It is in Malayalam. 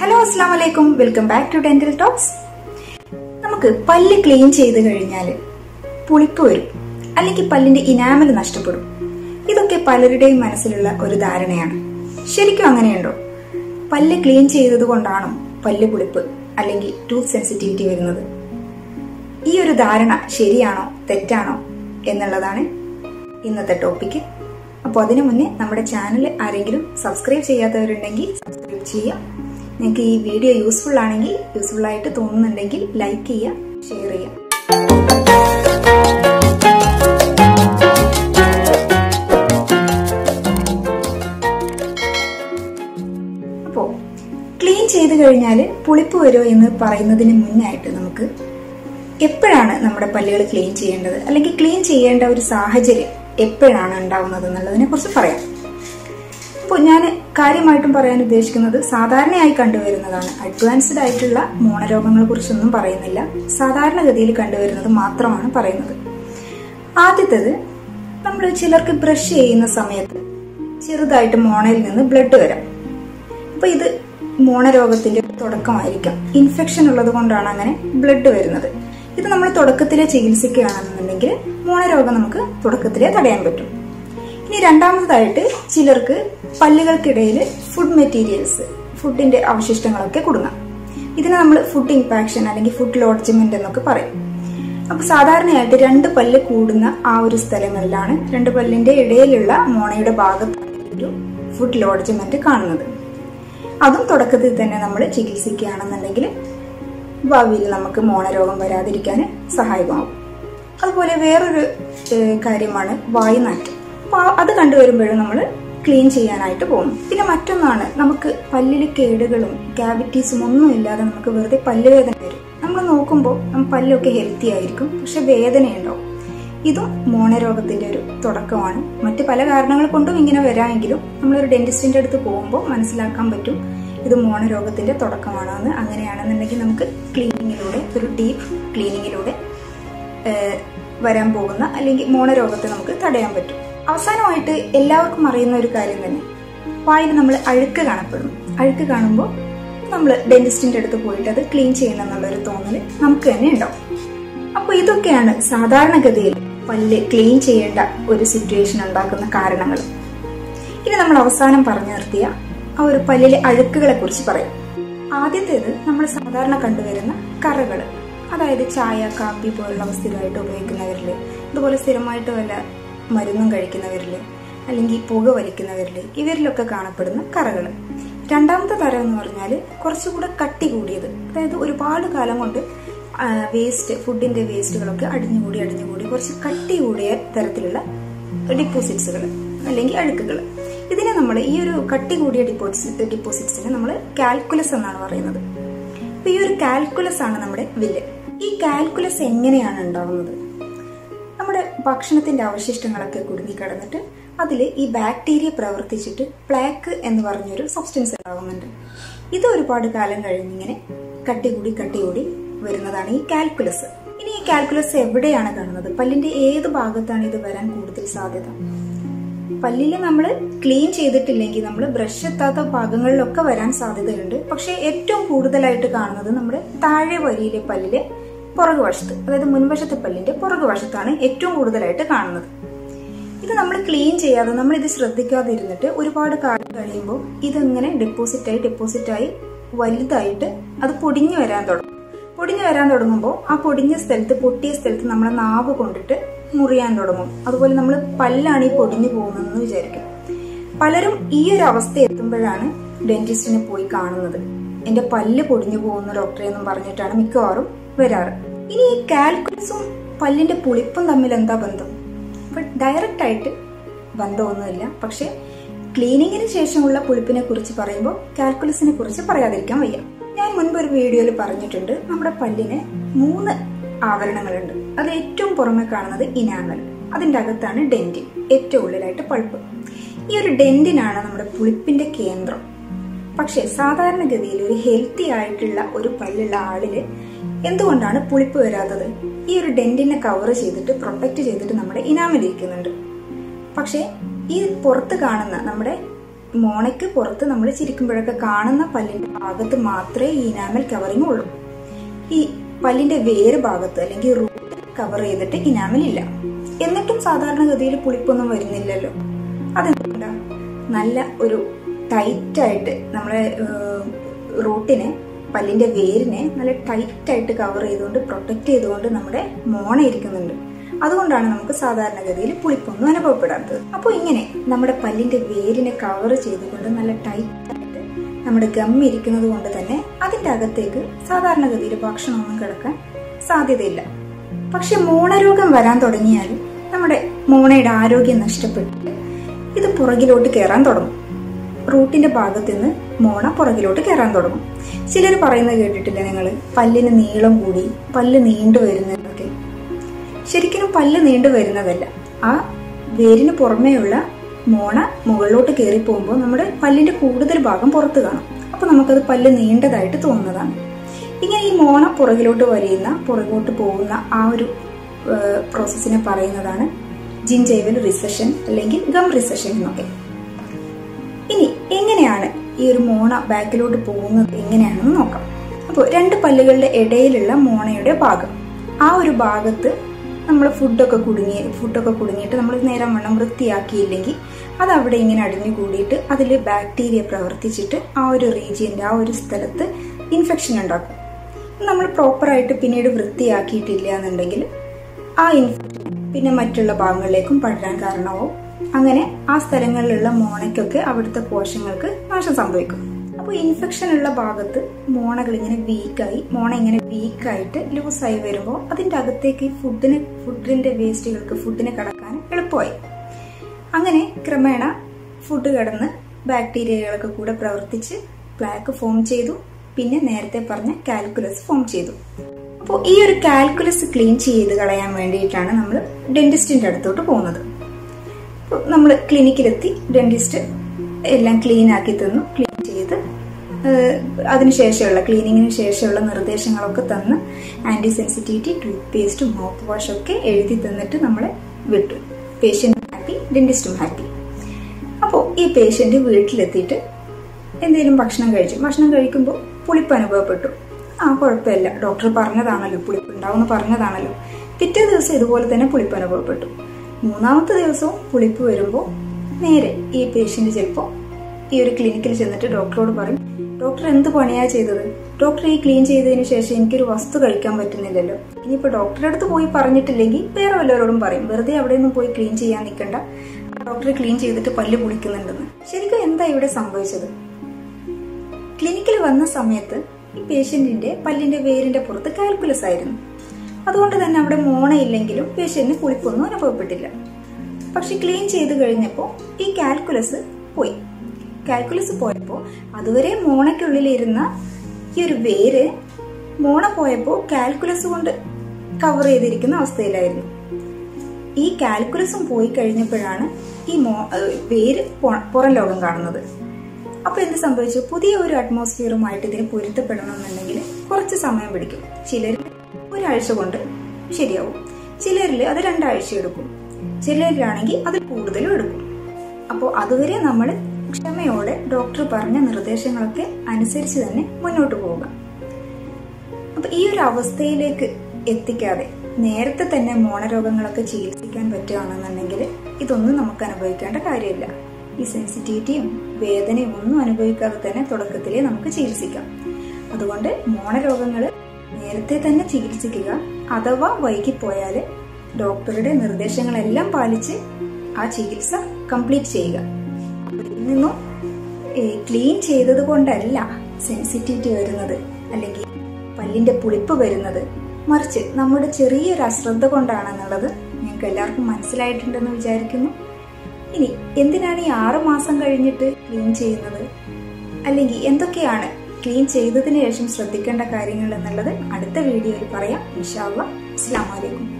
ഹലോ അസ്സാം വലൈക്കും welcome back to dental talks നമുക്ക് പല്ല് ക്ലീൻ ചെയ്ത് കഴിഞ്ഞാൽ പുളിപ്പ് വരും. അല്ലെങ്കിൽ പല്ലിന്റെ ഇനാമൽ നഷ്ടപ്പെടും. ഇതൊക്കെ പലരുടെയും മനസ്സിലുള്ള ഒരു ധാരണയാണ്. ശരിക്കും അങ്ങനെയുണ്ടോ? പല്ല് ക്ലീൻ ചെയ്തത് കൊണ്ടാണോ പല്ല് പുളിപ്പ് അല്ലെങ്കിൽ ടൂത്ത് സെൻസിറ്റിവിറ്റി വരുന്നത്? ഈ ഒരു ധാരണ ശരിയാണോ തെറ്റാണോ എന്നുള്ളതാണ് ഇന്നത്തെ ടോപ്പിക്ക് അപ്പോൾ അതിനു മുന്നേ നമ്മുടെ ചാനൽ ആരെങ്കിലും സബ്സ്ക്രൈബ് ചെയ്യാത്തവരുണ്ടെങ്കിൽ സബ്സ്ക്രൈബ് ചെയ്യുക. നിങ്ങൾക്ക് ഈ വീഡിയോ യൂസ്ഫുൾ ആണെങ്കിൽ യൂസ്ഫുൾ ആയിട്ട് തോന്നുന്നുണ്ടെങ്കിൽ ലൈക്ക് ചെയ്യുക ഷെയർ ചെയ്യുക. അപ്പോൾ ക്ലീൻ ചെയ്ത് കഴിഞ്ഞാൽ പുളിപ്പ് വരുമോ എന്ന് പറയുന്നതിന് മുന്നായിട്ട് നമുക്ക് എപ്പോഴാണ് നമ്മുടെ പല്ലുകൾ ക്ലീൻ ചെയ്യേണ്ടത്? അല്ലെങ്കിൽ ക്ലീൻ ചെയ്യേണ്ട ഒരു സാഹചര്യം എപ്പോഴാണ് ഉണ്ടാവുന്നത് എന്നുള്ളതിനെ കുറിച്ച് പറയാം. അപ്പോൾ ഞാൻ കാര്യമായിട്ടും പറയാൻ ഉദ്ദേശിക്കുന്നത് സാധാരണയായി കണ്ടുവരുന്നതാണ്. അഡ്വാൻസ്ഡ് ആയിട്ടുള്ള മോണരോഗങ്ങളെ കുറിച്ചൊന്നും പറയുന്നില്ല. സാധാരണഗതിയിൽ കണ്ടുവരുന്നത് മാത്രമാണ് പറയുന്നത്. ആദ്യത്തേത് നമ്മൾ ചിലർക്ക് ബ്രഷ് ചെയ്യുന്ന സമയത്ത് ചെറുതായിട്ട് മോണയിൽ നിന്ന് ബ്ലഡ് വരാം. അപ്പൊ ഇത് മോണരോഗത്തിന്റെ തുടക്കമായിരിക്കാം. ഇൻഫെക്ഷൻ ഉള്ളത് കൊണ്ടാണ് അങ്ങനെ ബ്ലഡ് വരുന്നത്. ഇത് നമ്മൾ തുടക്കത്തിലെ ചികിത്സിക്കുകയാണെന്നുണ്ടെങ്കിൽ മോണരോഗം നമുക്ക് തുടക്കത്തിലെ തടയാൻ പറ്റും. ഇനി രണ്ടാമതായിട്ട് ചിലർക്ക് പല്ലുകൾക്കിടയിൽ ഫുഡ് മെറ്റീരിയൽസ് ഫുഡിന്റെ അവശിഷ്ടങ്ങളൊക്കെ കുടുങ്ങാം ഇതിനെ നമ്മൾ ഫുഡ് ഇമ്പാക്ഷൻ അല്ലെങ്കിൽ ഫുഡ് ലോഡ്ജ്മെന്റ് എന്നൊക്കെ പറയും. അപ്പൊ സാധാരണയായിട്ട് രണ്ട് പല്ല് കൂടുന്ന ആ ഒരു സ്ഥലങ്ങളിലാണ് രണ്ട് പല്ലിന്റെ ഇടയിലുള്ള മോണയുടെ ഭാഗത്ത് ഒരു ഫുഡ് ലോഡ്ജ്മെന്റ് കാണുന്നത്. അതും തുടക്കത്തിൽ തന്നെ നമ്മൾ ചികിത്സിക്കുകയാണെന്നുണ്ടെങ്കിൽ ഭാവിയിൽ നമുക്ക് മോണരോഗം വരാതിരിക്കാൻ സഹായകമാവും അതുപോലെ വേറൊരു കാര്യമാണ് വായുനാറ്റം. അപ്പോൾ അത് കണ്ടുവരുമ്പോഴും നമ്മൾ ക്ലീൻ ചെയ്യാനായിട്ട് പോകുന്നു. പിന്നെ മറ്റൊന്നാണ് നമുക്ക് പല്ലിൽ കേടുകളും ക്യാവിറ്റീസും ഒന്നും ഇല്ലാതെ നമുക്ക് വെറുതെ പല്ലുവേദന വരും. നമ്മൾ നോക്കുമ്പോൾ നമ്മൾ പല്ലൊക്കെ ഹെൽത്തി ആയിരിക്കും പക്ഷെ വേദനയുണ്ടാവും. ഇതും മോണരോഗത്തിന്റെ ഒരു തുടക്കമാണ്. മറ്റ് പല കാരണങ്ങൾ കൊണ്ടും ഇങ്ങനെ വരാമെങ്കിലും നമ്മളൊരു ഡെന്റിസ്റ്റിന്റെ അടുത്ത് പോകുമ്പോൾ മനസ്സിലാക്കാൻ പറ്റും ഇത് മോണരോഗത്തിന്റെ തുടക്കമാണെന്ന്. അങ്ങനെയാണെന്നുണ്ടെങ്കിൽ നമുക്ക് ക്ലീനിങ്ങിലൂടെ ഒരു ഡീപ്പ് ക്ലീനിങ്ങിലൂടെ വരാൻ പോകുന്ന അല്ലെങ്കിൽ മോണരോഗത്തെ നമുക്ക് തടയാൻ പറ്റും. അവസാനമായിട്ട് എല്ലാവർക്കും അറിയുന്ന ഒരു കാര്യം തന്നെ. വായിൽ നമ്മൾ അഴുക്ക് കാണപ്പെടും അഴുക്ക് കാണുമ്പോൾ നമ്മൾ ഡെന്റിസ്റ്റിന്റെ അടുത്ത് പോയിട്ട് അത് ക്ലീൻ ചെയ്യണം എന്നുള്ളൊരു തോന്നൽ നമുക്ക് തന്നെ ഉണ്ടാവും. അപ്പോൾ ഇതൊക്കെയാണ് സാധാരണഗതിയിൽ പല്ല് ക്ലീൻ ചെയ്യേണ്ട ഒരു സിറ്റുവേഷൻ ഉണ്ടാക്കുന്ന കാരണങ്ങൾ. ഇനി നമ്മൾ അവസാനം പറഞ്ഞു നിർത്തിയ ആ ഒരു പല്ലിലെ അഴുക്കുകളെ കുറിച്ച് പറയാം. ആദ്യത്തേത് നമ്മൾ സാധാരണ കണ്ടുവരുന്ന കറകൾ അതായത് ചായ കാപ്പി പോലുള്ള സ്ഥിരമായിട്ട് ഉപയോഗിക്കുന്നവരിൽ അതുപോലെ സ്ഥിരമായിട്ട് വല്ല മരുന്നും കഴിക്കുന്നവരിൽ അല്ലെങ്കിൽ പുക വലിക്കുന്നവരിൽ ഇവരിലൊക്കെ കാണപ്പെടുന്ന കറകൾ രണ്ടാമത്തെ തരം എന്ന് പറഞ്ഞാൽ കുറച്ചുകൂടെ കട്ടി കൂടിയത്. അതായത് ഒരുപാട് കാലം കൊണ്ട് വേസ്റ്റ് ഫുഡിന്റെ വേസ്റ്റുകളൊക്കെ അടിഞ്ഞുകൂടി അടിഞ്ഞുകൂടി കുറച്ച് കട്ടി കൂടിയ തരത്തിലുള്ള ഡിപ്പോസിറ്റ്സുകൾ അല്ലെങ്കിൽ അഴുക്കുകൾ ഇതിനെ നമ്മൾ ഈ ഒരു കട്ടി കൂടിയ ഡിപ്പോസിറ്റ് ഡിപ്പോസിറ്റ്സിനെ നമ്മൾ കാൽക്കുലസ് എന്നാണ് പറയുന്നത്. ഈ ഒരു കാൽക്കുലസ് ആണ് നമ്മുടെ വില്ല്. ഈ കാൽക്കുലസ് എങ്ങനെയാണ് ഉണ്ടാവുന്നത്? ഭക്ഷണത്തിന്റെ അവശിഷ്ടങ്ങളൊക്കെ കുടുങ്ങിക്കിടന്നിട്ട് അതിൽ ഈ ബാക്ടീരിയ പ്രവർത്തിച്ചിട്ട് പ്ലാക്ക് എന്ന് പറഞ്ഞൊരു സബ്സ്റ്റൻസ് ഉണ്ടാകുന്നുണ്ട് ഇത് ഒരുപാട് കാലം കഴിഞ്ഞിങ്ങനെ കട്ടികൂടി കട്ടികൂടി വരുന്നതാണ് ഈ കാൽക്കുലസ് ഇനി ഈ കാൽക്കുലസ് എവിടെയാണ് കാണുന്നത്? പല്ലിന്റെ ഏത് ഭാഗത്താണ് ഇത് വരാൻ കൂടുതൽ സാധ്യത? പല്ലിനെ നമ്മൾ ക്ലീൻ ചെയ്തിട്ടില്ലെങ്കിൽ നമ്മൾ ബ്രഷ് എത്താത്ത ഭാഗങ്ങളിലൊക്കെ വരാൻ സാധ്യതയുണ്ട്. പക്ഷേ ഏറ്റവും കൂടുതലായിട്ട് കാണുന്നത് നമ്മുടെ താഴെ വരിയിലെ പല്ലിലെ പുറകുവശത്ത് അതായത് മുൻവശത്തെ പല്ലിന്റെ പുറകുവശത്താണ് ഏറ്റവും കൂടുതലായിട്ട് കാണുന്നത്. ഇത് നമ്മൾ ക്ലീൻ ചെയ്യാതെ നമ്മൾ ഇത് ശ്രദ്ധിക്കാതെ ഇരുന്നിട്ട് ഒരുപാട് കാലം കഴിയുമ്പോൾ ഇതിങ്ങനെ ഡെപ്പോസിറ്റ് ആയി ഡെപ്പോസിറ്റ് ആയി വലുതായിട്ട് അത് പൊടിഞ്ഞു വരാൻ തുടങ്ങും. പൊടിഞ്ഞു വരാൻ തുടങ്ങുമ്പോൾ ആ പൊടിഞ്ഞ സ്ഥലത്ത് പൊട്ടിയ സ്ഥലത്ത് നമ്മളെ നാവ് കൊണ്ടിട്ട് മുറിയാൻ തുടങ്ങും. അതുപോലെ നമ്മൾ പല്ലാണ് ഈ പൊടിഞ്ഞു പോകുന്നതെന്ന് വിചാരിക്കും. പലരും ഈ ഒരു അവസ്ഥ എത്തുമ്പോഴാണ് ഡെന്റിസ്റ്റിനെ പോയി കാണുന്നത്. എന്റെ പല്ല് പൊടിഞ്ഞു പോകുന്ന ഡോക്ടറെ എന്നും പറഞ്ഞിട്ടാണ് മിക്കവാറും വരാറ്. ഇനി ഈ കാൽക്കുലസും പല്ലിന്റെ പുളിപ്പും തമ്മിൽ എന്താ ബന്ധം? ബട്ട് ഡയറക്റ്റ് ആയിട്ട് ബന്ധമൊന്നുമില്ല. പക്ഷെ ക്ലീനിങ്ങിന് ശേഷമുള്ള പുളിപ്പിനെ കുറിച്ച് പറയുമ്പോൾ കാൽക്കുലസിനെ കുറിച്ച് പറയാതിരിക്കാൻ വയ്യ. ഞാൻ മുൻപ് ഒരു വീഡിയോയിൽ പറഞ്ഞിട്ടുണ്ട് നമ്മുടെ പല്ലിന് മൂന്ന് ആവരണങ്ങളുണ്ട്. അത് ഏറ്റവും പുറമെ കാണുന്നത് ഇനാമൽ അതിന്റെ അകത്താണ് ഡെന്റിൻ ഏറ്റവും ഉള്ളിലായിട്ട് പൾപ്പ്. ഈ ഒരു ഡെന്റിനാണ് നമ്മുടെ പുളിപ്പിന്റെ കേന്ദ്രം. പക്ഷേ സാധാരണഗതിയിൽ ഒരു ഹെൽത്തി ആയിട്ടുള്ള ഒരു പല്ലുള്ള ആളിൽ എന്തുകൊണ്ടാണ് പുളിപ്പ് വരാത്തത്? ഈ ഒരു ഡെന്റിനെ കവർ ചെയ്തിട്ട് പ്രൊട്ടക്ട് ചെയ്തിട്ട് നമ്മുടെ ഇനാമിൽ ഇരിക്കുന്നുണ്ട് പക്ഷേ ഈ പുറത്ത് കാണുന്ന നമ്മുടെ മോണയ്ക്ക് പുറത്ത് നമ്മൾ ചിരിക്കുമ്പോഴൊക്കെ കാണുന്ന പല്ലിന്റെ ഭാഗത്ത് മാത്രമേ ഈ ഇനാമൽ കവറിങ് ഉള്ളൂ. ഈ പല്ലിന്റെ വേര് ഭാഗത്ത് അല്ലെങ്കിൽ റൂട്ട് കവർ ചെയ്തിട്ട് ഇനാമൽ ഇല്ല. എന്നിട്ടും സാധാരണഗതിയിൽ പുളിപ്പൊന്നും വരുന്നില്ലല്ലോ. അതെന്താ നല്ല ഒരു ടൈറ്റായിട്ട് നമ്മളെ റൂട്ടിനെ പല്ലിന്റെ വേരിനെ നല്ല ടൈറ്റായിട്ട് കവർ ചെയ്തുകൊണ്ട് പ്രൊട്ടക്ട് ചെയ്തുകൊണ്ട് നമ്മുടെ മോണ ഇരിക്കുന്നുണ്ട്. അതുകൊണ്ടാണ് നമുക്ക് സാധാരണഗതിയിൽ പുളിപ്പൊന്നും അനുഭവപ്പെടാത്തത്. അപ്പോൾ ഇങ്ങനെ നമ്മുടെ പല്ലിന്റെ വേരിനെ കവർ ചെയ്തുകൊണ്ട് നല്ല ടൈറ്റായിട്ട് നമ്മുടെ ഗം ഇരിക്കുന്നത് കൊണ്ട് തന്നെ അതിന്റെ അകത്തേക്ക് സാധാരണഗതിയിൽ ഭക്ഷണമൊന്നും കിടക്കാൻ സാധ്യതയില്ല. പക്ഷെ മോണരോഗം വരാൻ തുടങ്ങിയാൽ നമ്മുടെ മോണയുടെ ആരോഗ്യം നഷ്ടപ്പെട്ട് ഇത് പുറകിലോട്ട് കയറാൻ തുടങ്ങും. റൂട്ടിന്റെ ഭാഗത്ത് നിന്ന് മോണ പുറകിലോട്ട് കയറാൻ തുടങ്ങും. ചിലർ പറയുന്നത് കേട്ടിട്ടില്ല നിങ്ങൾ പല്ലിന് നീളം കൂടി പല്ല് നീണ്ടു വരുന്നതൊക്കെ. ശരിക്കും പല്ല് നീണ്ടു വരുന്നതല്ല. ആ വേരിന് പുറമേയുള്ള മോണ മുകളിലോട്ട് കയറി പോകുമ്പോൾ നമ്മുടെ പല്ലിന്റെ കൂടുതൽ ഭാഗം പുറത്ത് കാണും. അപ്പൊ നമുക്കത് പല്ല് നീണ്ടതായിട്ട് തോന്നുന്നതാണ്. ഇങ്ങനെ ഈ മോണ പുറകിലോട്ട് വരയുന്ന പുറകോട്ട് പോകുന്ന ആ ഒരു പ്രോസസ്സിനെ പറയുന്നതാണ് ജിൻജൈവൽ റിസഷൻ അല്ലെങ്കിൽ ഗം റിസഷൻ എന്നൊക്കെ. ഇനി എങ്ങനെയാണ് ഈ ഒരു മോണ ബാക്കിലോട്ട് പോകുന്നത്? എങ്ങനെയാണെന്ന് നോക്കാം. അപ്പോൾ രണ്ട് പല്ലുകളുടെ ഇടയിലുള്ള മോണയുടെ ഭാഗം. ആ ഒരു ഭാഗത്ത് നമ്മൾ ഫുഡൊക്കെ കുടുങ്ങി ഫുഡൊക്കെ കുടുങ്ങിയിട്ട് നമ്മൾ നേരം വണ്ണം വൃത്തിയാക്കിയില്ലെങ്കിൽ അത് അവിടെ ഇങ്ങനെ അടിഞ്ഞു കൂടിയിട്ട് അതിൽ ബാക്ടീരിയ പ്രവർത്തിച്ചിട്ട് ആ ഒരു റീജിയന്റെ ആ ഒരു സ്ഥലത്ത് ഇൻഫെക്ഷൻ ഉണ്ടാക്കും. നമ്മൾ പ്രോപ്പറായിട്ട് പിന്നീട് വൃത്തിയാക്കിയിട്ടില്ല എന്നുണ്ടെങ്കിൽ ആ ഇൻഫെക്ഷൻ പിന്നെ മറ്റുള്ള ഭാഗങ്ങളിലേക്കും പടരാൻ കാരണമാവും. അങ്ങനെ ആ സ്ഥലങ്ങളിലുള്ള മോണയ്ക്കൊക്കെ അവിടുത്തെ കോശങ്ങൾക്ക് നാശം സംഭവിക്കും. അപ്പോൾ ഇൻഫെക്ഷൻ ഉള്ള ഭാഗത്ത് മോണകൾ ഇങ്ങനെ വീക്കായി മോണ ഇങ്ങനെ വീക്കായിട്ട് ലൂസായി വരുമ്പോൾ അതിന്റെ അകത്തേക്ക് ഫുഡിന് ഫുഡിന്റെ വേസ്റ്റുകൾക്ക് ഫുഡിന് കടക്കാൻ എളുപ്പമായി. അങ്ങനെ ക്രമേണ ഫുഡ് കടന്ന് ബാക്ടീരിയകളൊക്കെ കൂടെ പ്രവർത്തിച്ച് പ്ലാക്ക് ഫോം ചെയ്തു. പിന്നെ നേരത്തെ പറഞ്ഞ കാൽക്കുലസ് ഫോം ചെയ്തു. അപ്പോൾ ഈ ഒരു കാൽക്കുലസ് ക്ലീൻ ചെയ്ത് കളയാൻ വേണ്ടിയിട്ടാണ് നമ്മൾ ഡെന്റിസ്റ്റിന്റെ അടുത്തോട്ട് പോകുന്നത്. നമ്മൾ ക്ലിനിക്കിലെത്തി ഡെന്റിസ്റ്റ് എല്ലാം ക്ലീൻ ആക്കി തന്നു ക്ലീൻ ചെയ്ത് അതിനുശേഷമുള്ള ക്ലീനിങ്ങിന് ശേഷമുള്ള നിർദ്ദേശങ്ങളൊക്കെ തന്ന് anti sensitivity toothpaste mouthwash ഒക്കെ എഴുതി തന്നിട്ട് നമ്മളെ വിട്ടു. പേഷ്യന്റും ഹാപ്പി ഡെന്റിസ്റ്റും ഹാപ്പി അപ്പോൾ ഈ പേഷ്യന്റ് വീട്ടിലെത്തിയിട്ട് എന്തെങ്കിലും ഭക്ഷണം കഴിച്ചു. ഭക്ഷണം കഴിക്കുമ്പോൾ പുളിപ്പ് അനുഭവപ്പെട്ടു. ആ കുഴപ്പമില്ല. ഡോക്ടർ പറഞ്ഞതാണല്ലോ പുളിപ്പ് ഉണ്ടാവുമെന്ന് പറഞ്ഞതാണല്ലോ. പിറ്റേ ദിവസം ഇതുപോലെ തന്നെ പുളിപ്പ് അനുഭവപ്പെട്ടു. മൂന്നാമത്തെ ദിവസവും പുളിപ്പ് വരുമ്പോൾ നേരെ ഈ പേഷ്യന്റ് ചിലപ്പോൾ ഈ ഒരു ക്ലിനിക്കിൽ ചെന്നിട്ട് ഡോക്ടറോട് പറയും ഡോക്ടർ എന്ത് പണിയാ ചെയ്തത്? ഡോക്ടർ ഈ ക്ലീൻ ചെയ്തതിന് ശേഷം എനിക്കൊരു വസ്തു കഴിക്കാൻ പറ്റുന്നില്ലല്ലോ. ഇനിയിപ്പോൾ ഡോക്ടറെ അടുത്ത് പോയി പറഞ്ഞിട്ടില്ലെങ്കിൽ വേറെ വല്ലവരോടും പറയും. വെറുതെ അവിടെ നിന്നും പോയി ക്ലീൻ ചെയ്യാൻ നിൽക്കണ്ട. ഡോക്ടർ ക്ലീൻ ചെയ്തിട്ട് പല്ല് പൊളിക്കുന്നുണ്ടെന്ന്. ശരിക്കും എന്താ ഇവിടെ സംഭവിച്ചത്? ക്ലിനിക്കിൽ വന്ന സമയത്ത് ഈ പേഷ്യന്റിന്റെ പല്ലിന്റെ വേരിന്റെ പുറത്ത് കാൽക്കുലസ് ആയിരുന്നു. അതുകൊണ്ട് തന്നെ അവിടെ മോണയില്ലെങ്കിലും പേഷ്യന്റിന് കുളിപ്പൊന്നും അനുഭവപ്പെട്ടില്ല. പക്ഷെ ക്ലീൻ ചെയ്ത് കഴിഞ്ഞപ്പോൾ ഈ കാൽക്കുലസ് പോയി. കാൽക്കുലസ് പോയപ്പോൾ അതുവരെ മോണയ്ക്കുള്ളിലിരുന്ന ഈ ഒരു വേര് മോണ പോയപ്പോൾ കാൽക്കുലസ് കൊണ്ട് കവർ ചെയ്തിരിക്കുന്ന അവസ്ഥയിലായിരുന്നു. ഈ കാൽക്കുലസും പോയി കഴിഞ്ഞപ്പോഴാണ് ഈ മോ വേര് പുറം ലോകം കാണുന്നത്. അപ്പൊ എന്ത് സംഭവിച്ചു? പുതിയ ഒരു അറ്റ്മോസ്ഫിയറുമായിട്ട് ഇതിന് പൊരുത്തപ്പെടണമെന്നുണ്ടെങ്കിൽ കുറച്ച് സമയം പിടിക്കും. ചിലരിൽ ഒരാഴ്ച കൊണ്ട് ശരിയാവും. ചിലരിൽ അത് രണ്ടാഴ്ച എടുക്കും. ചിലരിലാണെങ്കിൽ അതിൽ കൂടുതലും എടുക്കും. അപ്പോൾ അതുവരെ നമ്മൾ ക്ഷമയോടെ ഡോക്ടർ പറഞ്ഞ നിർദ്ദേശങ്ങളൊക്കെ അനുസരിച്ച് തന്നെ മുന്നോട്ട് പോവുക. അപ്പൊ ഈ ഒരു അവസ്ഥയിലേക്ക് എത്തിക്കാതെ നേരത്തെ തന്നെ മോണരോഗങ്ങളൊക്കെ ചികിത്സിക്കാൻ പറ്റുകയാണെന്നുണ്ടെങ്കിൽ ഇതൊന്നും നമുക്ക് അനുഭവിക്കേണ്ട കാര്യമില്ല. ഈ സെൻസിറ്റിവിറ്റിയും വേദനയും ഒന്നും അനുഭവിക്കാതെ തന്നെ തുടക്കത്തിലേ നമുക്ക് ചികിത്സിക്കാം. അതുകൊണ്ട് മോണരോഗങ്ങൾ നേരത്തെ തന്നെ ചികിത്സിക്കുക അഥവാ വൈകിപ്പോയാൽ ഡോക്ടറുടെ നിർദ്ദേശങ്ങളെല്ലാം പാലിച്ച് ആ ചികിത്സ കംപ്ലീറ്റ് ചെയ്യുക. നിന്നും ക്ലീൻ ചെയ്തത് കൊണ്ടല്ല സെൻസിറ്റിവിറ്റി വരുന്നത് അല്ലെങ്കിൽ പല്ലിന്റെ പുളിപ്പ് വരുന്നത്. മറിച്ച് നമ്മുടെ ചെറിയൊരു അശ്രദ്ധ കൊണ്ടാണെന്നുള്ളത് ഞങ്ങൾക്ക് എല്ലാവർക്കും മനസ്സിലായിട്ടുണ്ടെന്ന് വിചാരിക്കുന്നു. ഇനി എന്തിനാണ് ഈ ആറ് മാസം കഴിഞ്ഞിട്ട് ക്ലീൻ ചെയ്യുന്നത്? അല്ലെങ്കിൽ എന്തൊക്കെയാണ് ക്ലീൻ ചെയ്തതിന് ശേഷം ശ്രദ്ധിക്കേണ്ട കാര്യങ്ങൾ എന്നുള്ളത് അടുത്ത വീഡിയോയിൽ പറയാം. ഇൻഷാല്ല അസ്സാം വലൈക്കും